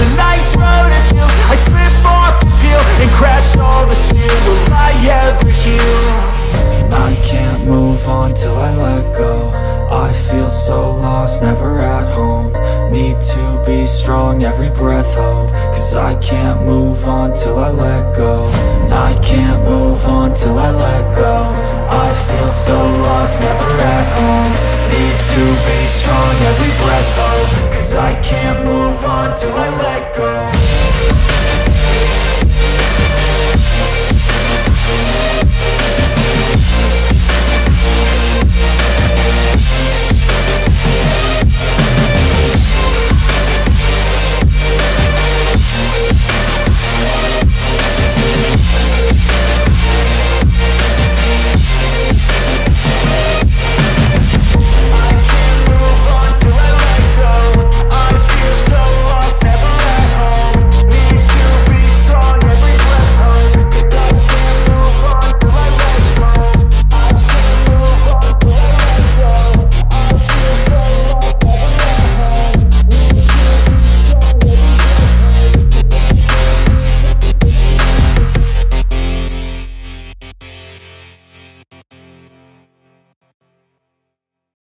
me A nice road it feels, I slip off the peel And crash all the steel, will I ever heal? I can't move on till I let go. I feel so lost, never at home. Need to be strong, every breath hold. Cause I can't move on till I let go. I can't move on till I let go. I feel so lost, never at home. Need to be strong, every breath hold. Cause I can't on till I let go